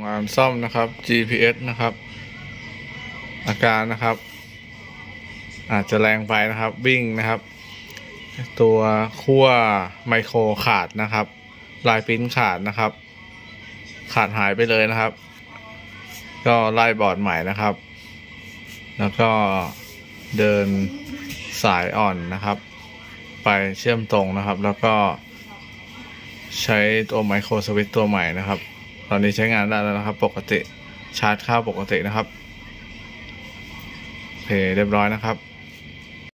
งานซ่อมนะครับ GPS นะครับ อาการนะครับ อาจจะแรงไปนะครับ วิ่งนะครับ ตัวขั้วไมโครขาดนะครับ ลายปิ้นขาดนะครับ ขาดหายไปเลยนะครับ ก็ไล่บอร์ดใหม่นะครับ แล้วก็เดินสายอ่อนนะครับ ไปเชื่อมตรงนะครับ แล้วก็ใช้ตัวไมโครสวิตตัวใหม่นะครับ ตอนนี้ใช้งานได้แล้วนะครับ ปกติชาร์จเข้าปกตินะครับโอเคเรียบร้อยนะครับ